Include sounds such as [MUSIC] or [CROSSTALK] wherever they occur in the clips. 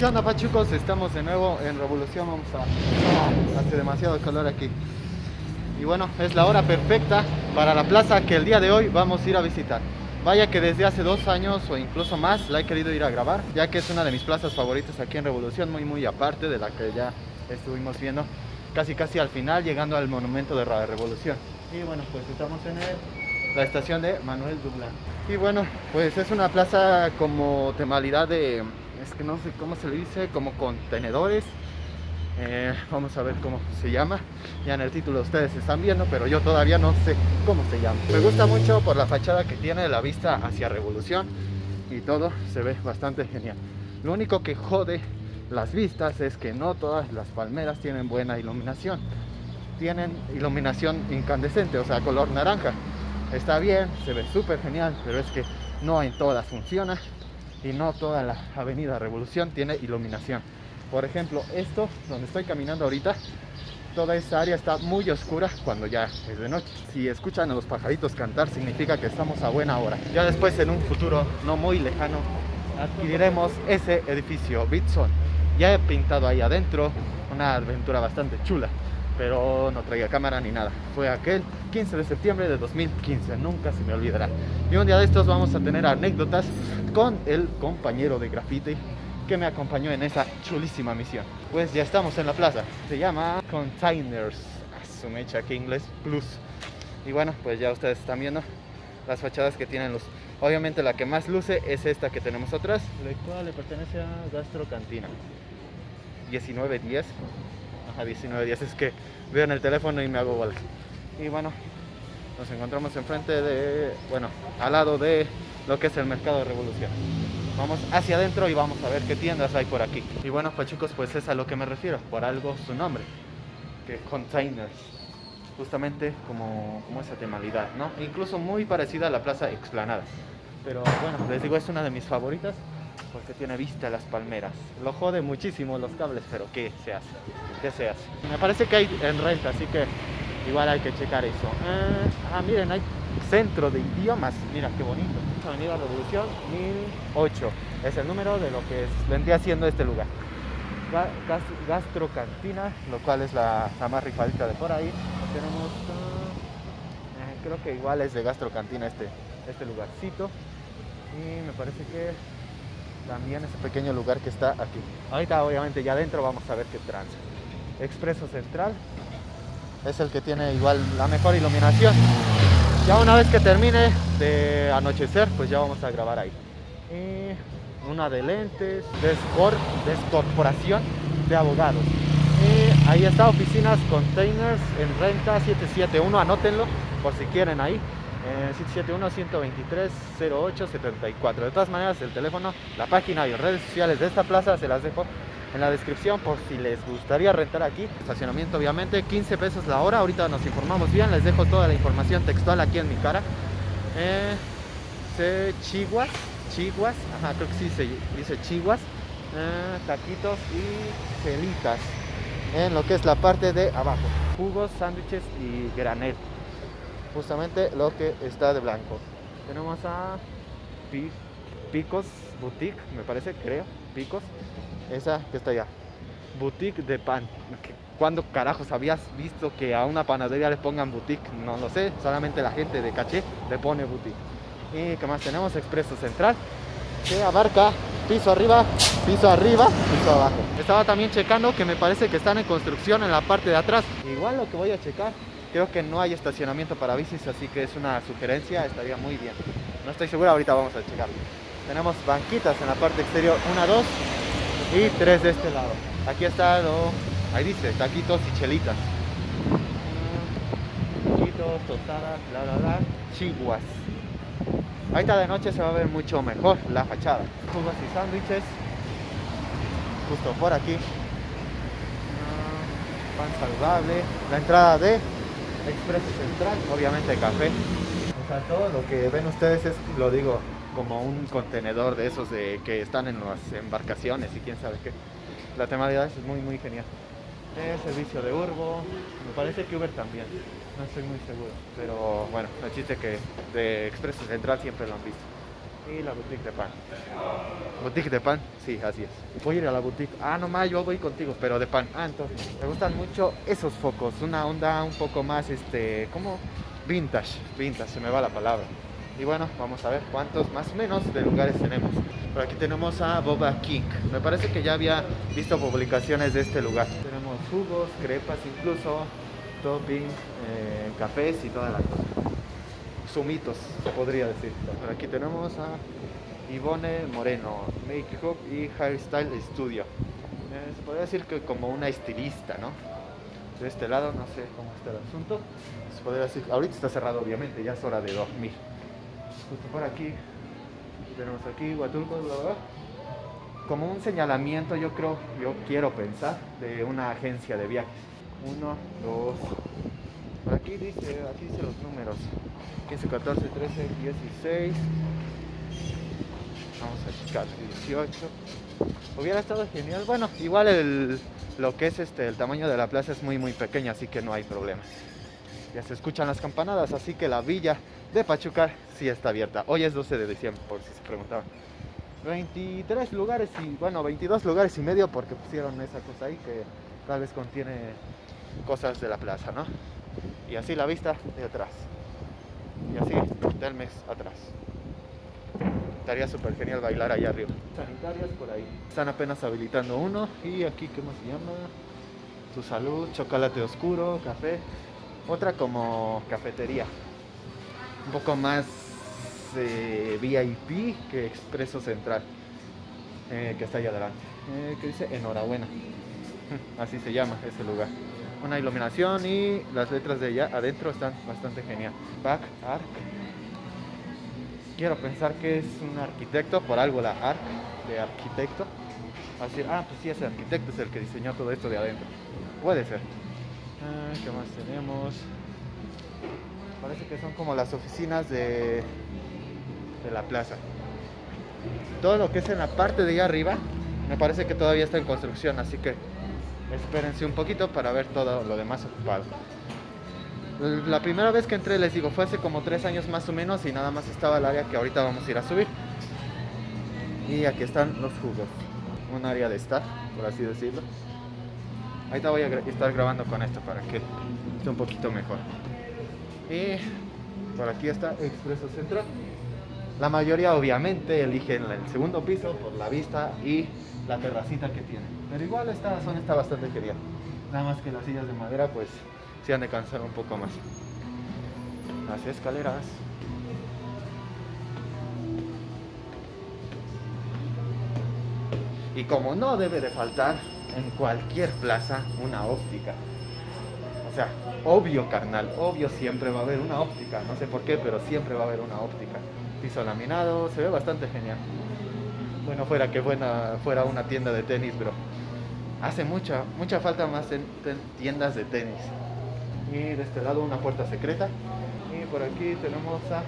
¿Qué onda pachucos? Estamos de nuevo en Revolución, vamos a... Hace demasiado calor aquí. Y bueno, es la hora perfecta para la plaza que el día de hoy vamos a ir a visitar. Vaya que desde hace dos años o incluso más la he querido ir a grabar, ya que es una de mis plazas favoritas aquí en Revolución, muy muy aparte de la que ya estuvimos viendo casi casi al final, llegando al monumento de la Revolución. Y bueno, pues estamos en la estación de Manuel Dublán. Y bueno, pues es una plaza como temalidad de es que no sé cómo se le dice, como contenedores. Eh, vamos a ver cómo se llama. Ya en el título ustedes están viendo, pero yo todavía no sé cómo se llama. Me gusta mucho por la fachada que tiene, la vista hacia Revolución y todo se ve bastante genial. Lo único que jode las vistas es que no todas las palmeras tienen buena iluminación. Tienen iluminación incandescente, o sea, color naranja. Está bien, se ve súper genial, pero es que no en todas funciona y no toda la avenida Revolución tiene iluminación. Por ejemplo, esto donde estoy caminando ahorita, toda esta área está muy oscura cuando ya es de noche. Si escuchan a los pajaritos cantar, significa que estamos a buena hora. Ya después, en un futuro no muy lejano, adquiriremos ese edificio Bitson. Ya he pintado ahí adentro una aventura bastante chula pero no traía cámara ni nada. Fue aquel 15 de septiembre de 2015, nunca se me olvidará. Y un día de estos vamos a tener anécdotas con el compañero de graffiti que me acompañó en esa chulísima misión. Pues ya estamos en la plaza, se llama Containers, su mecha que inglés plus. Y bueno, pues ya ustedes están viendo las fachadas que tienen los... Obviamente la que más luce es esta que tenemos atrás, la cual le pertenece a Gastro Cantina. 1910 a 19 días. Es que veo en el teléfono y me hago bolas. Y bueno, nos encontramos enfrente de, bueno, al lado de lo que es el mercado de Revolución. Vamos hacia adentro y vamos a ver qué tiendas hay por aquí. Y bueno, pues chicos, pues es a lo que me refiero, por algo su nombre, que Containers. Justamente como, como esa temalidad, ¿no? Incluso muy parecida a la Plaza Explanada. Pero bueno, les digo, es una de mis favoritas porque tiene vista a las palmeras. Lo jode muchísimo los cables, pero ¿qué se hace? ¿Qué se hace? Me parece que hay en renta, así que igual hay que checar eso. ah, ah miren, hay centro de idiomas. Mira, qué bonito. Avenida Revolución 1008. Es el número de lo que vendría siendo este lugar. gastrocantina, lo cual es la, más rifadita de por ahí. Tenemos, ah, eh, creo que igual es de gastrocantina este, este lugarcito. Y me parece que también ese pequeño lugar que está aquí. Ahorita obviamente ya adentro vamos a ver qué trance. Expreso Central es el que tiene igual la mejor iluminación. Ya una vez que termine de anochecer, pues ya vamos a grabar ahí. Una de lentes, descorporación de abogados. Ahí está, oficinas, containers en renta 771, anótenlo por si quieren ahí. 771-123-0874. De todas maneras, el teléfono, la página y redes sociales de esta plaza se las dejo en la descripción por si les gustaría rentar aquí. Estacionamiento, obviamente, 15 pesos la hora. Ahorita nos informamos bien, les dejo toda la información textual aquí en mi cara. Eh, ajá, creo que sí se dice chiguas, eh, taquitos y celitas en lo que es la parte de abajo. Jugos, sándwiches y granel justamente lo que está de blanco. Tenemos a Picos Boutique, me parece, creo, Picos, esa que está allá. Boutique de pan. ¿Cuándo carajos habías visto que a una panadería le pongan boutique? No lo sé, solamente la gente de caché le pone boutique. Y que más tenemos, Expreso Central, que abarca piso arriba, piso arriba, piso abajo. Estaba también checando que me parece que están en construcción en la parte de atrás. Igual lo que voy a checar Creo que no hay estacionamiento para bicis, así que es una sugerencia, estaría muy bien. No estoy seguro, ahorita vamos a checarlo. Tenemos banquitas en la parte exterior, una, dos y tres de este lado. Aquí está lo, ahí dice, taquitos y chelitas. Taquitos, tostadas, la la la, chiguas. Ahorita de noche se va a ver mucho mejor la fachada. Jugos y sándwiches, justo por aquí. Ah, pan saludable, la entrada de Expreso Central, obviamente café. O sea, todo lo que ven ustedes es, lo digo, como un contenedor de esos de que están en las embarcaciones y quién sabe qué. La temática es muy muy genial. El servicio de Urbo, me parece que Uber también, no estoy muy seguro, pero bueno, el chiste que de Expreso Central siempre lo han visto. La boutique de pan. Boutique de pan, sí, así es. Voy a ir a la boutique. Ah, no más, yo voy contigo, pero de pan. Ah, entonces, me gustan mucho esos focos, una onda un poco más, este, como vintage, vintage, se me va la palabra. Y bueno, vamos a ver cuántos más o menos de lugares tenemos. Por aquí tenemos a Boba King. Me parece que ya había visto publicaciones de este lugar. Tenemos jugos, crepas incluso, topping, eh, cafés y toda la cosa. Sumitos, podría decir. Aquí tenemos a Ivone Moreno, Make Up y Hairstyle Studio. Eh, se podría decir que como una estilista, ¿no? De este lado no sé cómo está el asunto. Se podría decir, ahorita está cerrado obviamente, ya es hora de dormir. Justo por aquí tenemos aquí Huatulco, bla, bla, bla. como un señalamiento yo creo, yo quiero pensar, de una agencia de viajes. Uno, dos, por aquí dice, aquí dice los números. 15, 14, 13, 16. Vamos a checar, 18. Hubiera estado genial. Bueno, igual lo que es este, el tamaño de la plaza es muy muy pequeño, así que no hay problema. Ya se escuchan las campanadas, así que la villa de Pachucar sí está abierta. Hoy es 12 de diciembre, por si se preguntaban. 23 lugares y, bueno, 22 lugares y medio porque pusieron esa cosa ahí que tal vez contiene cosas de la plaza, ¿no? Y así la vista de atrás. Y así Telmex atrás. Estaría súper genial bailar allá arriba. Sanitarias por ahí. Están apenas habilitando uno. Y aquí, ¿cómo se llama? Tu salud, chocolate oscuro, café. Otra como cafetería. Un poco más eh, VIP que Expreso Central. eh, que está allá adelante. Eh, que dice enhorabuena. [LAUGHS] Así se llama ese lugar. Una iluminación y las letras de allá adentro están bastante genial. Back Arc. Quiero pensar que es un arquitecto, por algo la Arc de arquitecto. Así, ah, pues sí, ese arquitecto es el que diseñó todo esto de adentro. Puede ser. Ah, ¿Qué más tenemos? Parece que son como las oficinas de, de la plaza. Todo lo que es en la parte de allá arriba, me parece que todavía está en construcción, así que espérense un poquito para ver todo lo demás ocupado. La primera vez que entré, les digo, fue hace como tres años más o menos y nada más estaba el área que ahorita vamos a ir a subir. Y aquí están los jugos. Un área de estar, por así decirlo. Ahorita voy a estar grabando con esto para que esté un poquito mejor. Y por aquí está Expreso Central. La mayoría obviamente eligen el segundo piso por la vista y la terracita que tiene. Pero igual esta zona está bastante genial. Nada más que las sillas de madera pues se han de cansar un poco más. Las escaleras. Y como no debe de faltar en cualquier plaza una óptica. O sea, obvio carnal, obvio siempre va a haber una óptica. No sé por qué, pero siempre va a haber una óptica. Piso laminado, se ve bastante genial. Bueno, fuera que buena, fuera una tienda de tenis, bro. Hace mucha, mucha falta más en, en tiendas de tenis. Y de este lado una puerta secreta. Y por aquí tenemos a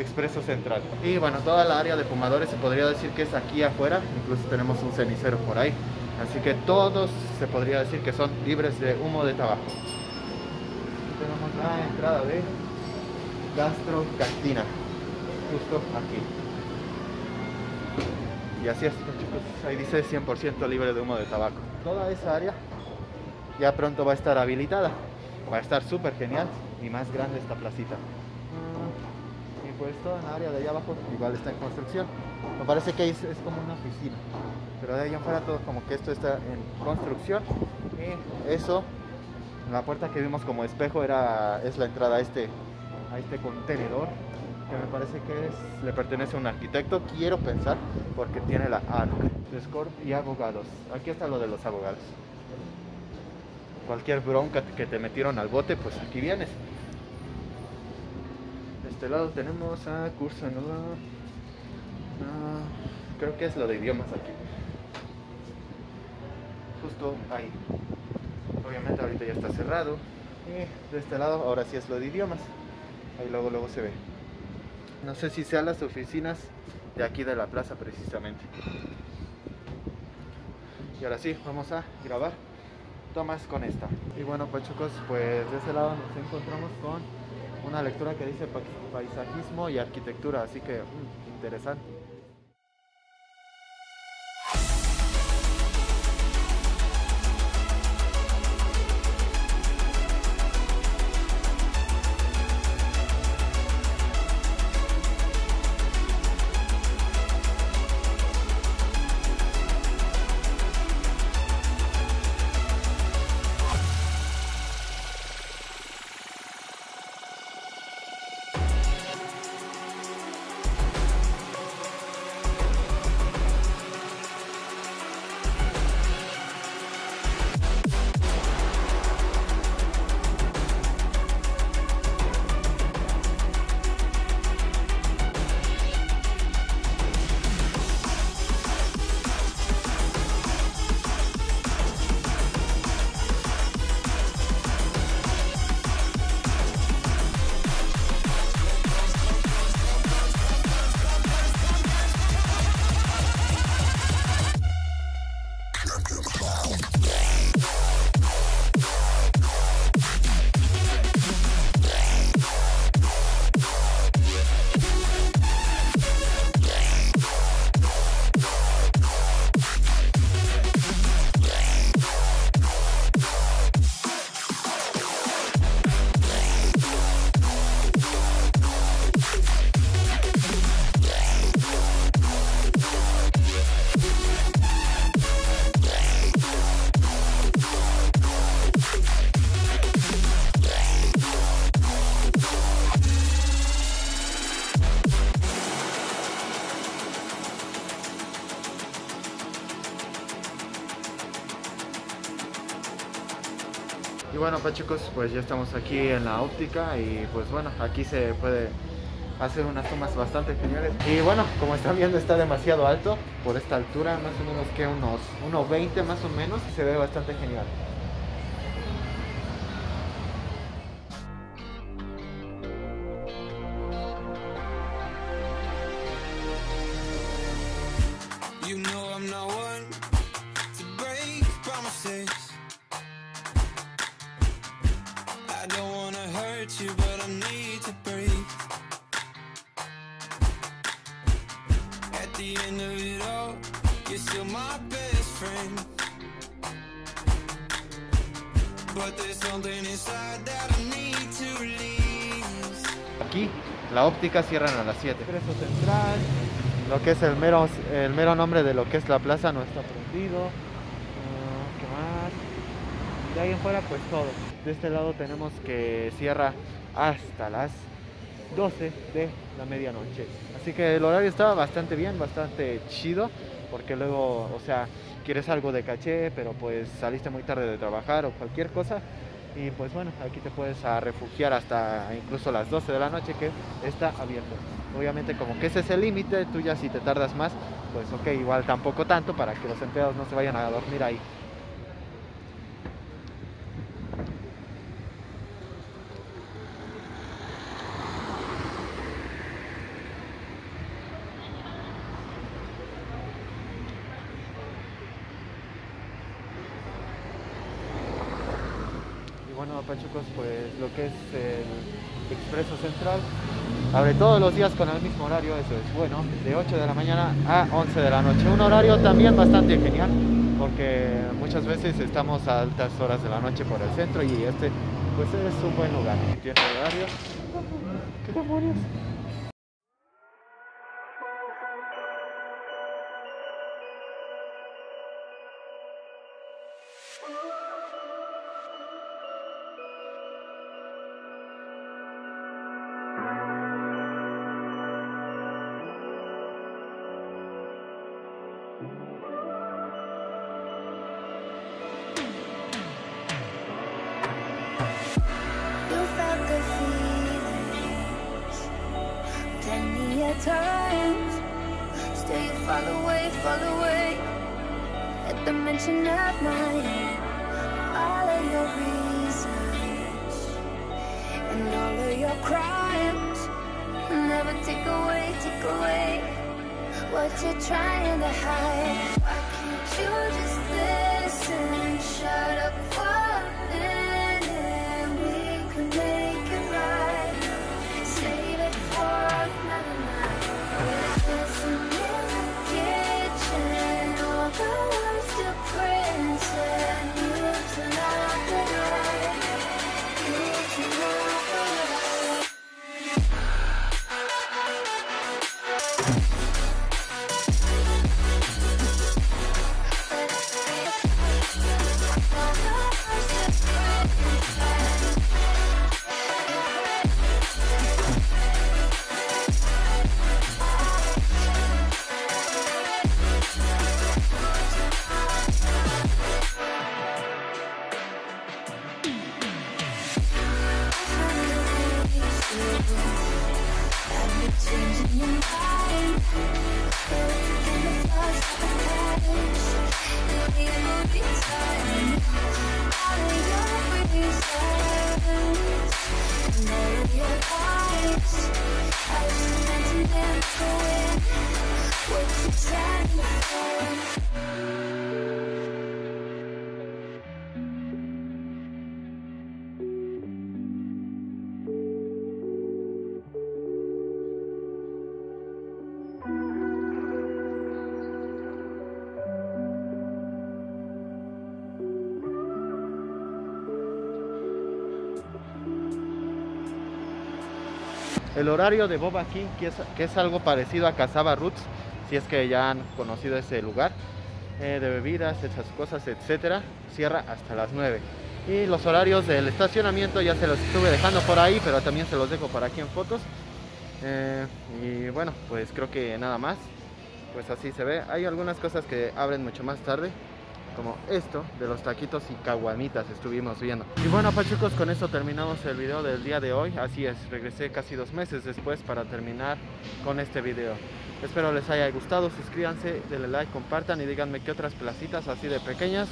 Expreso Central. Y bueno, toda la área de fumadores se podría decir que es aquí afuera. Incluso tenemos un cenicero por ahí. Así que todos se podría decir que son libres de humo de tabaco. Aquí tenemos la entrada de Gastro Cantina. Justo aquí. Y así es, chicos. Ahí dice 100% libre de humo de tabaco. Toda esa área ya pronto va a estar habilitada. Va a estar súper genial y más grande esta placita. Mm, Y pues toda la área de allá abajo igual está en construcción. Me parece que es, es como una oficina. Pero de allá afuera todo como que esto está en construcción. Y eso, la puerta que vimos como espejo era, es la entrada a este, a este contenedor. Que me parece que es, le pertenece a un arquitecto, quiero pensar, porque tiene la ARC de Scorp y abogados. Aquí está lo de los abogados cualquier bronca que te metieron al bote, pues aquí vienes. De este lado tenemos a curso en creo que es lo de idiomas aquí. Justo ahí. Obviamente ahorita ya está cerrado. Y de este lado ahora sí es lo de idiomas. Ahí luego luego se ve. No sé si sean las oficinas de aquí de la plaza precisamente. Y ahora sí, vamos a grabar tomas con esta. Y bueno, pues chicos, pues de ese lado nos encontramos con una lectura que dice pa- paisajismo y arquitectura, así que mm, interesante. Bueno chicos, pues ya estamos aquí en la óptica y pues bueno, aquí se puede hacer unas tomas bastante geniales. Y bueno, como están viendo está demasiado alto, por esta altura más o menos que unos 1.20 más o menos, se ve bastante genial. La óptica cierran a las 7. Expreso Central, lo que es el mero, el mero nombre de lo que es la plaza no está prendido. Ah, ¿Qué más? De ahí en fuera pues todo. De este lado tenemos que cierra hasta las 12 de la medianoche. Así que el horario estaba bastante bien, bastante chido, porque luego, o sea, quieres algo de caché, pero pues saliste muy tarde de trabajar o cualquier cosa. Y pues bueno, aquí te puedes refugiar hasta incluso las 12 de la noche que está abierto. Obviamente como que ese es el límite, tú ya si te tardas más, pues ok, igual tampoco tanto para que los empleados no se vayan a dormir ahí. Y bueno, Pachucos, pues lo que es el Expreso Central abre todos los días con el mismo horario, eso es bueno, de 8 de la mañana a 11 de la noche. Un horario también bastante genial, porque muchas veces estamos a altas horas de la noche por el centro y este, pues es un buen lugar. Tiene horario. ¿Qué demonios? You fall away, fall away at the mention of my name. All of your reasons and all of your crimes never take away, take away what you're trying to hide. Why can't you just listen? Shut up I was meant to dance away. What you trying for? El horario de Boba King, que es, algo parecido a Casaba Roots, si es que ya han conocido ese lugar, eh, de bebidas, esas cosas, etcétera, cierra hasta las 9. Y los horarios del estacionamiento ya se los estuve dejando por ahí, pero también se los dejo por aquí en fotos. Eh, y bueno, pues creo que nada más. Pues así se ve. Hay algunas cosas que abren mucho más tarde, como esto de los taquitos y caguamitas estuvimos viendo. Y bueno, pachucos, con esto terminamos el video del día de hoy. Así es, regresé casi dos meses después para terminar con este video. Espero les haya gustado, suscríbanse, denle like, compartan y díganme qué otras placitas así de pequeñas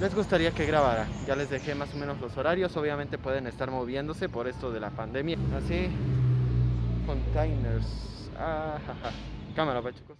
les gustaría que grabara. Ya les dejé más o menos los horarios, obviamente pueden estar moviéndose por esto de la pandemia. Así, containers. Ah, jaja. Cámara, pachucos.